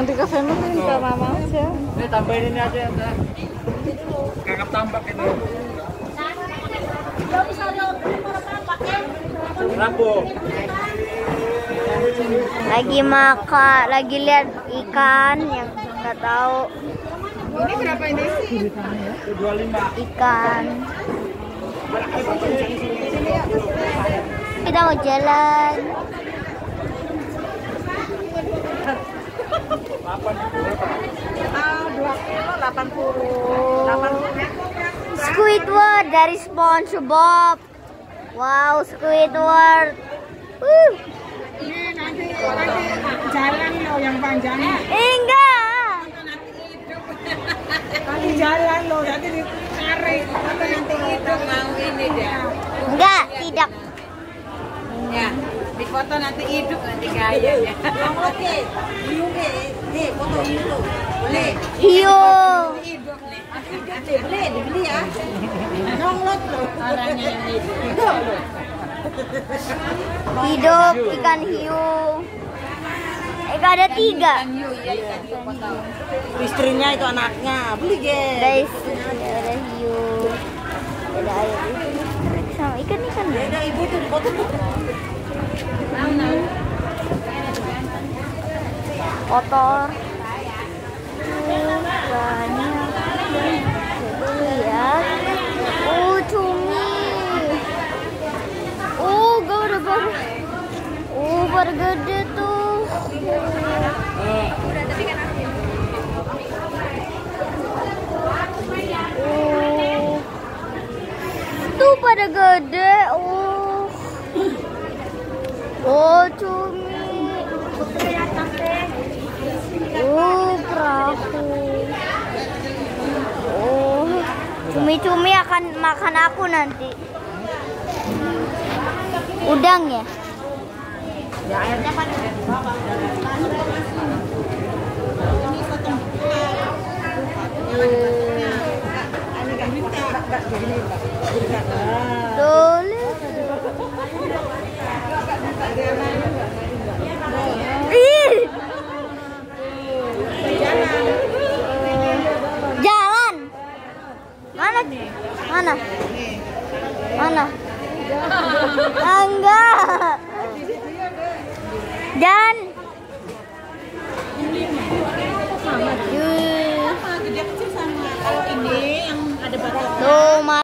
Yang di kafe minta mama aja. Ini tambahin ini aja ya, Teh. Kakap tambak ini. Rambo. Lagi makan, lagi lihat ikan yang nggak tahu Ini berapa ini sih? 25. ikan. Kita mau jalan. 80. Oh. Squidward dari SpongeBob. Wow, Squidward. Uh, Ini nanti nanti jalan loh yang panjangnya. enggak. Nanti jalan loh, nanti ditarik. Nanti nanti itu mau ini dia. Enggak, tidak. Ya, di foto nanti hidup nanti gayanya. Oke, nih, foto. Hidup nih. Hidup deh, boleh dibeli ya. Nonglot loh. Orangnya hidup. Hidup ikan hiu. Eh, ada tiga. Hiu, ya ikan hiu foto. Istrinya itu anaknya. Beli, guys. Guys, ada hiu. Ada air sama ikan-ikan. Ada ibu tuh foto tuh. Kotor. Banyak ya oh oh oh oh tuh. Pada gede. Oh oh cumi Oh, perahu. Oh, cumi-cumi akan makan aku nanti. Udang ya? Ya di bawah. Tuh. Ih. Jalan. Mana? Mana? Ah, Enggak.